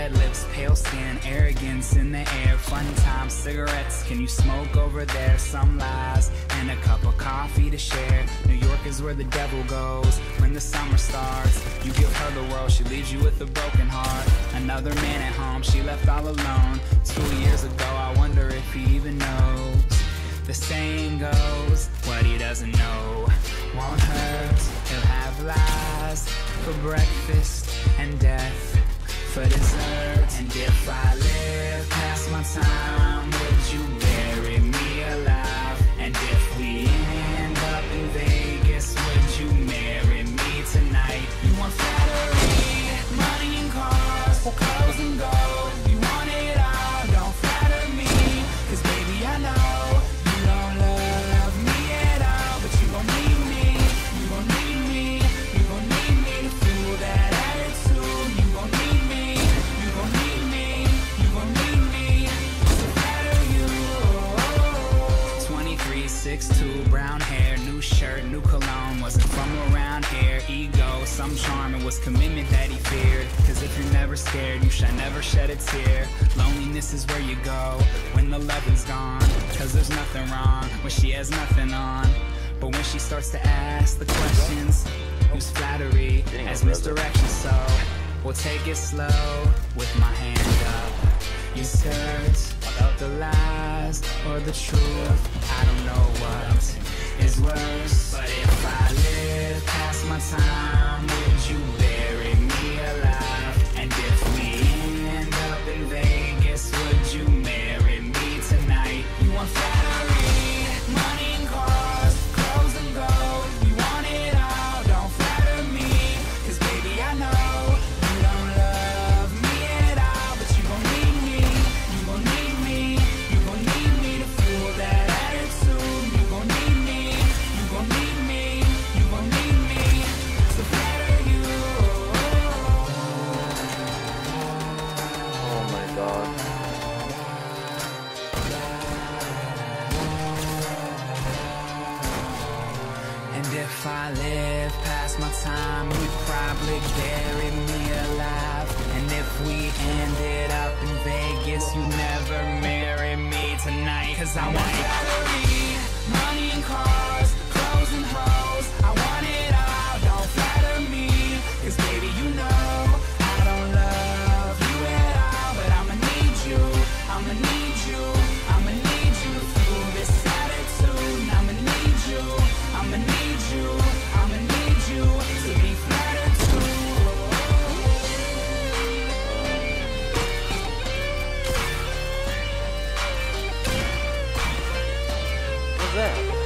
Red lips, pale skin, arrogance in the air Fun time, cigarettes, can you smoke over there? Some lies, and a cup of coffee to share. New York is where the devil goes When the summer starts, you give her the world She leaves you with a broken heart. Another man at home, she left all alone. Two years ago, I wonder if he even knows. The saying goes, what he doesn't know Won't hurt, he'll have lies For breakfast and death for dessert. And if I live past my time, would you bury me alive? And if we end up in Vegas, would you marry me tonight? You want flattery, money and cars, clothes and gold. You want it all, don't flatter me. Cause baby, I know 6'2, brown hair, new shirt, new cologne. Wasn't from around here. Ego, some charm, it was commitment that he feared. Cause if you're never scared, you shall never shed a tear. Loneliness is where you go when the loving's gone. Cause there's nothing wrong when she has nothing on. But when she starts to ask the questions, use flattery as misdirection. So we'll take it slow with my hand up. You search about the lies or the truth. I don't know what is worse. But if I live past my time, would you if I live past my time, you'd probably bury me alive. And if we ended up in Vegas, you'd never marry me tonight. Cause I want 对。